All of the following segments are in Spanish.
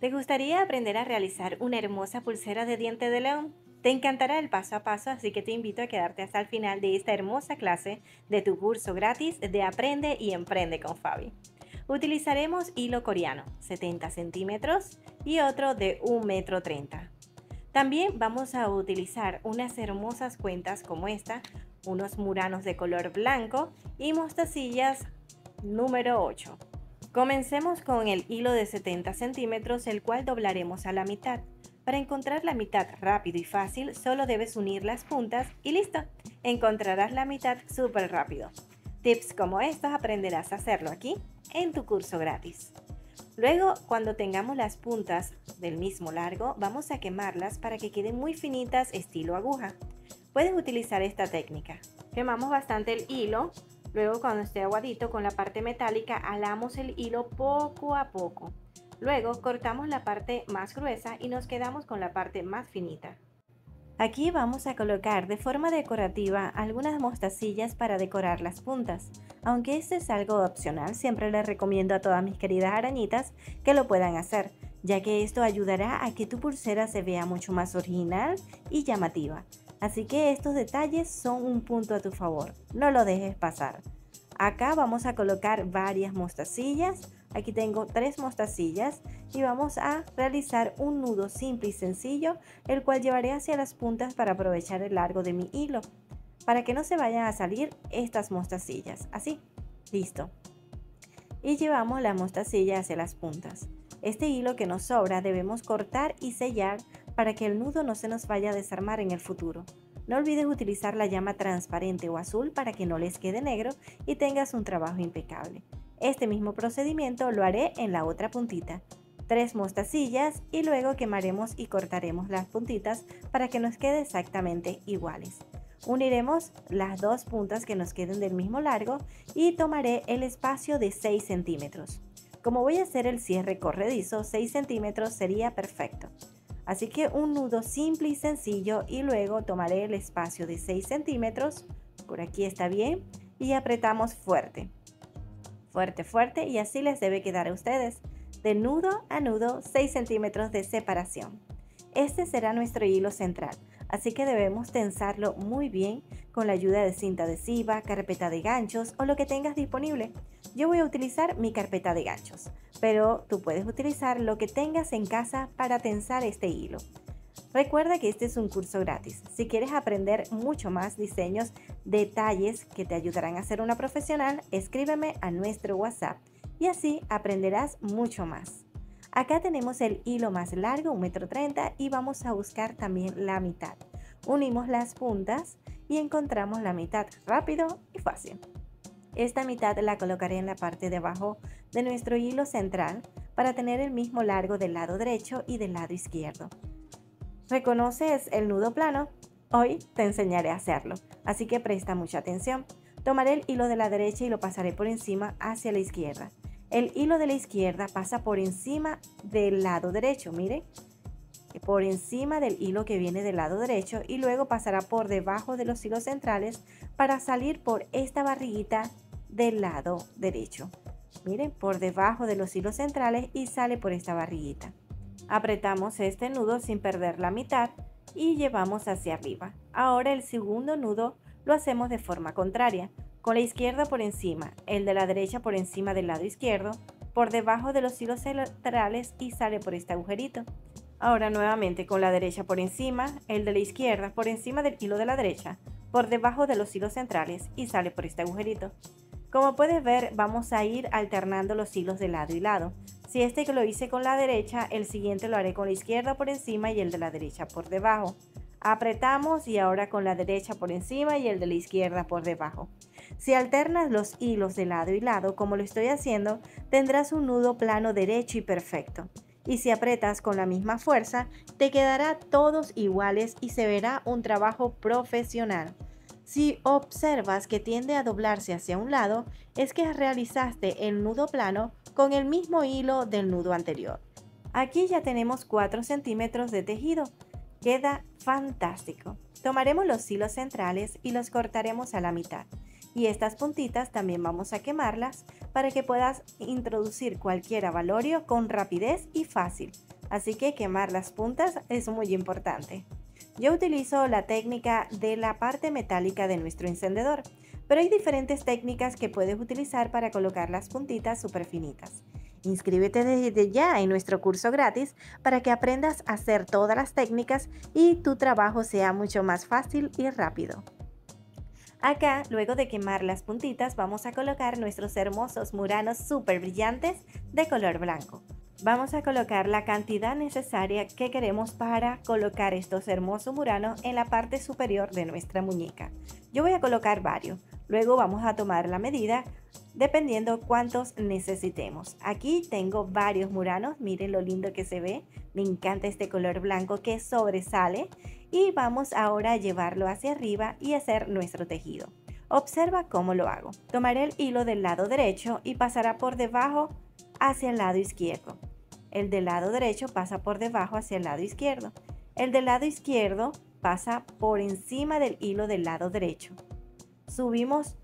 ¿Te gustaría aprender a realizar una hermosa pulsera de diente de león? Te encantará el paso a paso, así que te invito a quedarte hasta el final de esta hermosa clase de tu curso gratis de Aprende y Emprende con Fabi. Utilizaremos hilo coreano, 70 centímetros, y otro de 1 metro 30. También vamos a utilizar unas hermosas cuentas como esta, unos muranos de color blanco y mostacillas número 8. Comencemos con el hilo de 70 centímetros, el cual doblaremos a la mitad. Para encontrar la mitad rápido y fácil, solo debes unir las puntas y listo, encontrarás la mitad súper rápido. Tips como estos aprenderás a hacerlo aquí, en tu curso gratis. Luego, cuando tengamos las puntas del mismo largo, vamos a quemarlas para que queden muy finitas estilo aguja. Puedes utilizar esta técnica. Quemamos bastante el hilo Luego cuando esté aguadito con la parte metálica alamos el hilo poco a poco. Luego cortamos la parte más gruesa y nos quedamos con la parte más finita. Aquí vamos a colocar de forma decorativa algunas mostacillas para decorar las puntas. Aunque esto es algo opcional, siempre les recomiendo a todas mis queridas arañitas que lo puedan hacer, ya que esto ayudará a que tu pulsera se vea mucho más original y llamativa. Así que estos detalles son un punto a tu favor, no lo dejes pasar. Acá vamos a colocar varias mostacillas, aquí tengo tres mostacillas y vamos a realizar un nudo simple y sencillo, el cual llevaré hacia las puntas para aprovechar el largo de mi hilo, para que no se vayan a salir estas mostacillas, así, listo. Y llevamos la mostacilla hacia las puntas. Este hilo que nos sobra debemos cortar y sellar para que el nudo no se nos vaya a desarmar en el futuro. No olvides utilizar la llama transparente o azul para que no les quede negro y tengas un trabajo impecable. Este mismo procedimiento lo haré en la otra puntita. Tres mostacillas y luego quemaremos y cortaremos las puntitas para que nos quede exactamente iguales. Uniremos las dos puntas que nos queden del mismo largo y tomaré el espacio de 6 centímetros. Como voy a hacer el cierre corredizo, 6 centímetros sería perfecto. Así que un nudo simple y sencillo y luego tomaré el espacio de 6 centímetros, por aquí está bien, y apretamos fuerte. Fuerte, fuerte y así les debe quedar a ustedes. De nudo a nudo 6 centímetros de separación. Este será nuestro hilo central, así que debemos tensarlo muy bien con la ayuda de cinta adhesiva, carpeta de ganchos o lo que tengas disponible. Yo voy a utilizar mi carpeta de ganchos, pero tú puedes utilizar lo que tengas en casa para tensar este hilo. Recuerda que este es un curso gratis. Si quieres aprender mucho más diseños, detalles que te ayudarán a ser una profesional, escríbeme a nuestro WhatsApp y así aprenderás mucho más. Acá tenemos el hilo más largo, 1,30 m y vamos a buscar también la mitad. Unimos las puntas y encontramos la mitad rápido y fácil. Esta mitad la colocaré en la parte de abajo de nuestro hilo central para tener el mismo largo del lado derecho y del lado izquierdo. ¿Reconoces el nudo plano? Hoy te enseñaré a hacerlo, así que presta mucha atención. Tomaré el hilo de la derecha y lo pasaré por encima hacia la izquierda. El hilo de la izquierda pasa por encima del lado derecho, miren, por encima del hilo que viene del lado derecho y luego pasará por debajo de los hilos centrales para salir por esta barriguita del lado derecho. Miren, por debajo de los hilos centrales y sale por esta barriguita. Apretamos este nudo sin perder la mitad y llevamos hacia arriba. Ahora el segundo nudo lo hacemos de forma contraria con la izquierda por encima, el de la derecha por encima del lado izquierdo, por debajo de los hilos centrales y sale por este agujerito. Ahora nuevamente con la derecha por encima, el de la izquierda por encima del hilo de la derecha, por debajo de los hilos centrales y sale por este agujerito. Como puedes ver, vamos a ir alternando los hilos de lado y lado. Si este que lo hice con la derecha, el siguiente lo haré con la izquierda por encima y el de la derecha por debajo. Apretamos y ahora con la derecha por encima y el de la izquierda por debajo. Si alternas los hilos de lado y lado, como lo estoy haciendo, tendrás un nudo plano derecho y perfecto. Y si apretas con la misma fuerza, te quedará todos iguales y se verá un trabajo profesional. Si observas que tiende a doblarse hacia un lado, es que realizaste el nudo plano con el mismo hilo del nudo anterior. Aquí ya tenemos 4 centímetros de tejido. Queda fantástico. Tomaremos los hilos centrales y los cortaremos a la mitad y estas puntitas también vamos a quemarlas para que puedas introducir cualquier avalorio con rapidez y fácil. así que quemar las puntas es muy importante. Yo utilizo la técnica de la parte metálica de nuestro encendedor, pero hay diferentes técnicas que puedes utilizar para colocar las puntitas súper finitas. Inscríbete desde ya en nuestro curso gratis para que aprendas a hacer todas las técnicas y tu trabajo sea mucho más fácil y rápido. Acá, luego de quemar las puntitas, vamos a colocar nuestros hermosos muranos súper brillantes de color blanco. Vamos a colocar la cantidad necesaria que queremos para colocar estos hermosos muranos en la parte superior de nuestra muñeca. Yo voy a colocar varios. Luego vamos a tomar la medida dependiendo cuántos necesitemos. Aquí tengo varios muranos, miren lo lindo que se ve. Me encanta este color blanco que sobresale y vamos ahora a llevarlo hacia arriba y hacer nuestro tejido. Observa cómo lo hago. Tomaré el hilo del lado derecho y pasará por debajo hacia el lado izquierdo. El del lado derecho pasa por debajo hacia el lado izquierdo. El del lado izquierdo pasa por encima del hilo del lado derecho subimos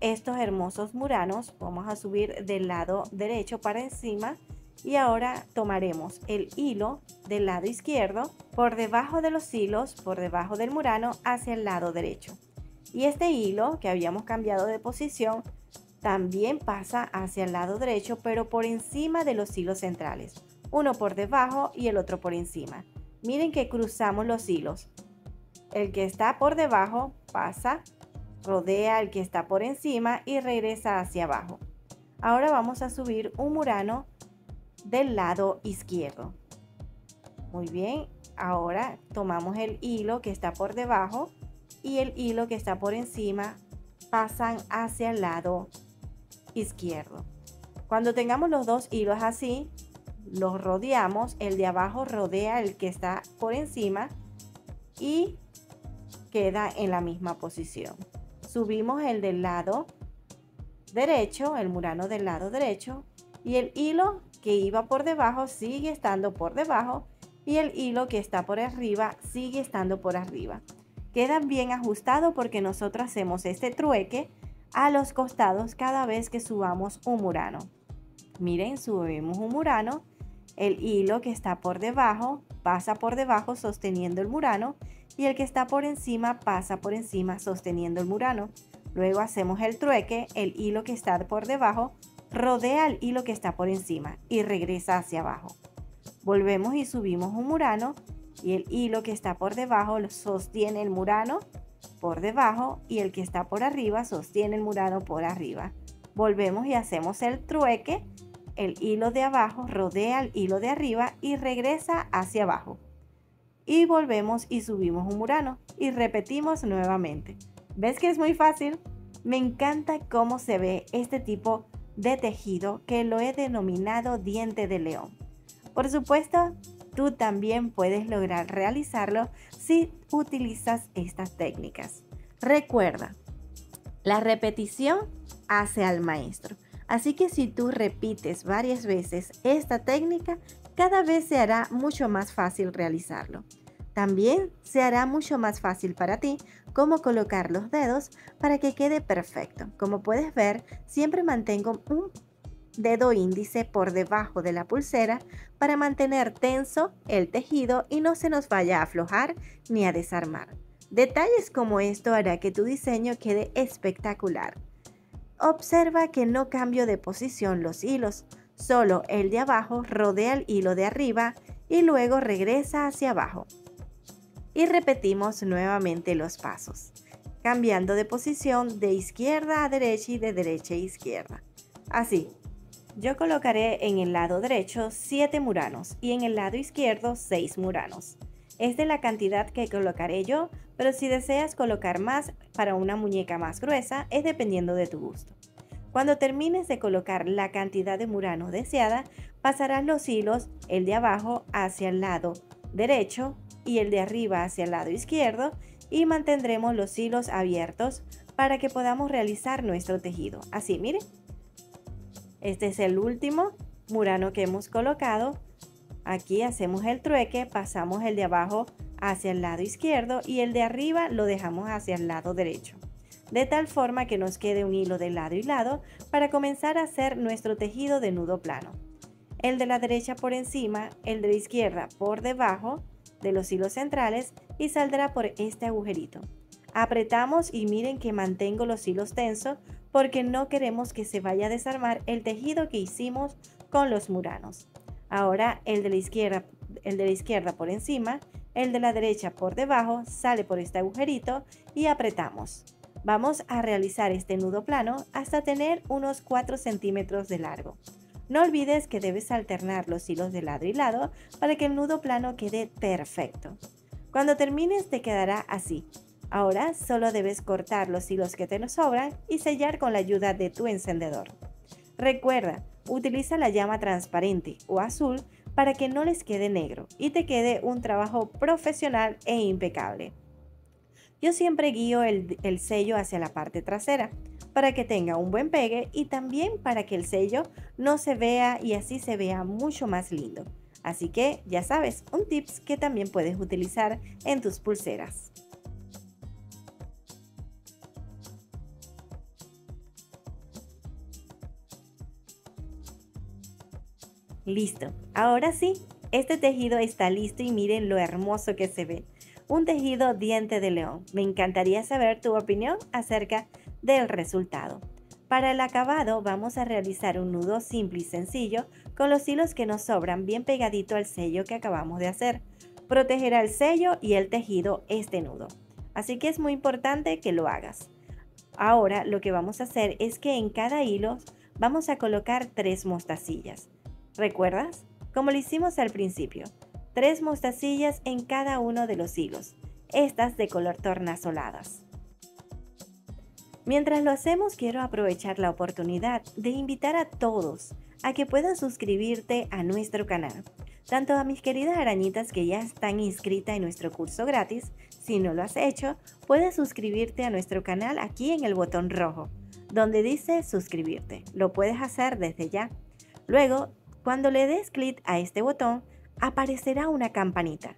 estos hermosos muranos, vamos a subir del lado derecho para encima y ahora tomaremos el hilo del lado izquierdo por debajo de los hilos, por debajo del murano hacia el lado derecho. Y este hilo que habíamos cambiado de posición también pasa hacia el lado derecho, pero por encima de los hilos centrales. Uno por debajo y el otro por encima. Miren que cruzamos los hilos. El que está por debajo pasa rodea al que está por encima y regresa hacia abajo. Ahora vamos a subir un murano del lado izquierdo. Muy bien, ahora tomamos el hilo que está por debajo y el hilo que está por encima pasan hacia el lado izquierdo. Cuando tengamos los dos hilos así, los rodeamos, el de abajo rodea el que está por encima y queda en la misma posición subimos el del lado derecho, el murano del lado derecho, y el hilo que iba por debajo sigue estando por debajo y el hilo que está por arriba sigue estando por arriba. Quedan bien ajustados porque nosotros hacemos este trueque a los costados cada vez que subamos un murano. Miren, subimos un murano, el hilo que está por debajo pasa por debajo sosteniendo el murano y el que está por encima pasa por encima sosteniendo el murano. Luego hacemos el trueque, el hilo que está por debajo rodea el hilo que está por encima y regresa hacia abajo. Volvemos y subimos un murano y el hilo que está por debajo sostiene el murano por debajo y el que está por arriba sostiene el murano por arriba. Volvemos y hacemos el trueque, el hilo de abajo rodea el hilo de arriba y regresa hacia abajo y volvemos y subimos un murano y repetimos nuevamente. ¿Ves que es muy fácil? Me encanta cómo se ve este tipo de tejido que lo he denominado diente de león. Por supuesto, tú también puedes lograr realizarlo si utilizas estas técnicas. Recuerda, la repetición hace al maestro. Así que si tú repites varias veces esta técnica, cada vez se hará mucho más fácil realizarlo. También se hará mucho más fácil para ti cómo colocar los dedos para que quede perfecto. Como puedes ver, siempre mantengo un dedo índice por debajo de la pulsera para mantener tenso el tejido y no se nos vaya a aflojar ni a desarmar. Detalles como esto hará que tu diseño quede espectacular. Observa que no cambio de posición los hilos, Solo el de abajo rodea el hilo de arriba y luego regresa hacia abajo. Y repetimos nuevamente los pasos, cambiando de posición de izquierda a derecha y de derecha a izquierda. Así, yo colocaré en el lado derecho 7 muranos y en el lado izquierdo 6 muranos. Es de la cantidad que colocaré yo, pero si deseas colocar más para una muñeca más gruesa, es dependiendo de tu gusto. Cuando termines de colocar la cantidad de murano deseada, pasarás los hilos, el de abajo hacia el lado derecho y el de arriba hacia el lado izquierdo y mantendremos los hilos abiertos para que podamos realizar nuestro tejido. Así, miren. Este es el último murano que hemos colocado. Aquí hacemos el trueque, pasamos el de abajo hacia el lado izquierdo y el de arriba lo dejamos hacia el lado derecho de tal forma que nos quede un hilo de lado y lado para comenzar a hacer nuestro tejido de nudo plano. el de la derecha por encima, el de la izquierda por debajo de los hilos centrales y saldrá por este agujerito. Apretamos y miren que mantengo los hilos tensos porque no queremos que se vaya a desarmar el tejido que hicimos con los muranos. Ahora el de la izquierda, el de la izquierda por encima, el de la derecha por debajo sale por este agujerito y apretamos. Vamos a realizar este nudo plano hasta tener unos 4 centímetros de largo. No olvides que debes alternar los hilos de lado y lado para que el nudo plano quede perfecto. Cuando termines te quedará así. Ahora solo debes cortar los hilos que te nos sobran y sellar con la ayuda de tu encendedor. Recuerda, utiliza la llama transparente o azul para que no les quede negro y te quede un trabajo profesional e impecable. Yo siempre guío el, sello hacia la parte trasera para que tenga un buen pegue y también para que el sello no se vea y así se vea mucho más lindo. Así que ya sabes, un tips que también puedes utilizar en tus pulseras. Listo, ahora sí, este tejido está listo y miren lo hermoso que se ve un tejido diente de león. Me encantaría saber tu opinión acerca del resultado. Para el acabado vamos a realizar un nudo simple y sencillo con los hilos que nos sobran bien pegadito al sello que acabamos de hacer. Protegerá el sello y el tejido este nudo. Así que es muy importante que lo hagas. Ahora lo que vamos a hacer es que en cada hilo vamos a colocar tres mostacillas. ¿Recuerdas? Como lo hicimos al principio tres mostacillas en cada uno de los hilos, estas de color tornasoladas. Mientras lo hacemos, quiero aprovechar la oportunidad de invitar a todos a que puedan suscribirte a nuestro canal. Tanto a mis queridas arañitas que ya están inscritas en nuestro curso gratis, si no lo has hecho, puedes suscribirte a nuestro canal aquí en el botón rojo, donde dice suscribirte. Lo puedes hacer desde ya. Luego, cuando le des clic a este botón, aparecerá una campanita.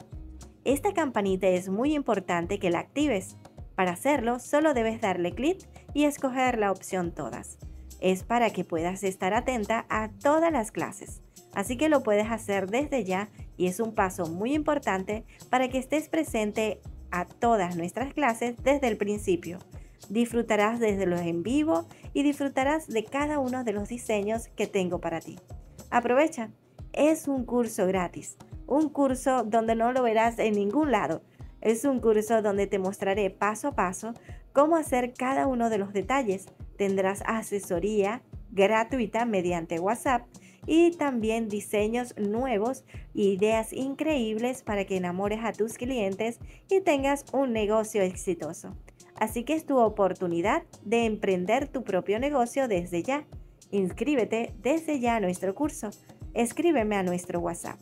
Esta campanita es muy importante que la actives. Para hacerlo, solo debes darle clic y escoger la opción Todas. Es para que puedas estar atenta a todas las clases. Así que lo puedes hacer desde ya y es un paso muy importante para que estés presente a todas nuestras clases desde el principio. Disfrutarás desde los en vivo y disfrutarás de cada uno de los diseños que tengo para ti. Aprovecha es un curso gratis, un curso donde no lo verás en ningún lado. Es un curso donde te mostraré paso a paso cómo hacer cada uno de los detalles. Tendrás asesoría gratuita mediante WhatsApp y también diseños nuevos ideas increíbles para que enamores a tus clientes y tengas un negocio exitoso. Así que es tu oportunidad de emprender tu propio negocio desde ya. Inscríbete desde ya a nuestro curso escríbeme a nuestro WhatsApp.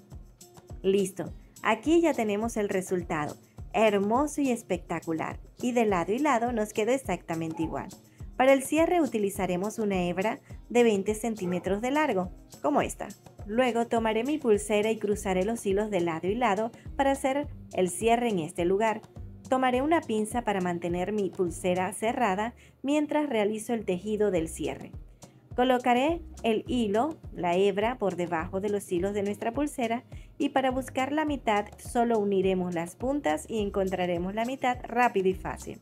Listo, aquí ya tenemos el resultado, hermoso y espectacular, y de lado y lado nos quedó exactamente igual. Para el cierre utilizaremos una hebra de 20 centímetros de largo, como esta. Luego tomaré mi pulsera y cruzaré los hilos de lado y lado para hacer el cierre en este lugar. Tomaré una pinza para mantener mi pulsera cerrada mientras realizo el tejido del cierre. Colocaré el hilo, la hebra, por debajo de los hilos de nuestra pulsera y para buscar la mitad solo uniremos las puntas y encontraremos la mitad rápido y fácil.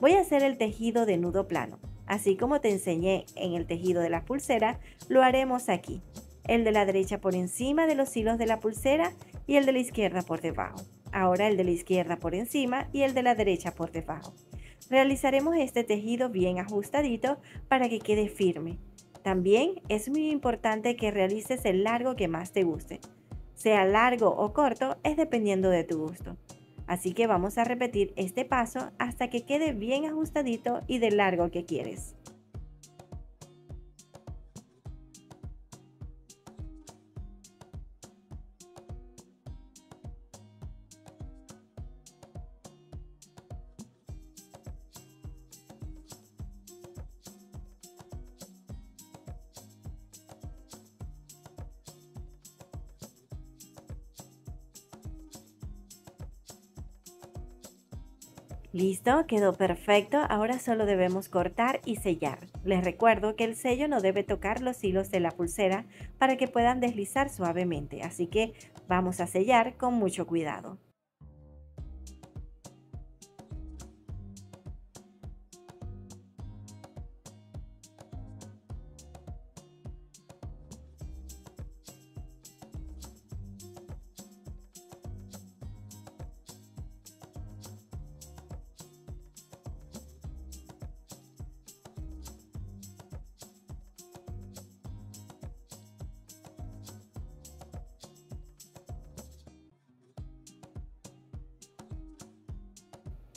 Voy a hacer el tejido de nudo plano. Así como te enseñé en el tejido de la pulsera, lo haremos aquí. El de la derecha por encima de los hilos de la pulsera y el de la izquierda por debajo. Ahora el de la izquierda por encima y el de la derecha por debajo. Realizaremos este tejido bien ajustadito para que quede firme. También es muy importante que realices el largo que más te guste. Sea largo o corto es dependiendo de tu gusto. Así que vamos a repetir este paso hasta que quede bien ajustadito y del largo que quieres. Listo, quedó perfecto. Ahora solo debemos cortar y sellar. Les recuerdo que el sello no debe tocar los hilos de la pulsera para que puedan deslizar suavemente. Así que vamos a sellar con mucho cuidado.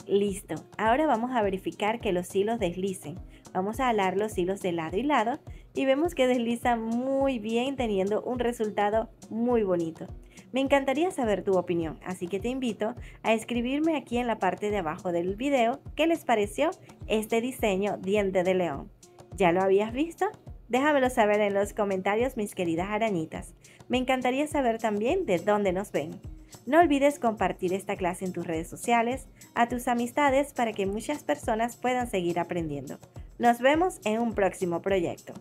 Listo, ahora vamos a verificar que los hilos deslicen. Vamos a alar los hilos de lado y lado y vemos que desliza muy bien teniendo un resultado muy bonito. Me encantaría saber tu opinión, así que te invito a escribirme aquí en la parte de abajo del video qué les pareció este diseño diente de león. ¿Ya lo habías visto? Déjamelo saber en los comentarios mis queridas arañitas. Me encantaría saber también de dónde nos ven. No olvides compartir esta clase en tus redes sociales, a tus amistades para que muchas personas puedan seguir aprendiendo. Nos vemos en un próximo proyecto.